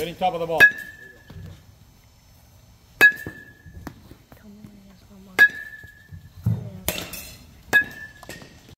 Getting top of the ball.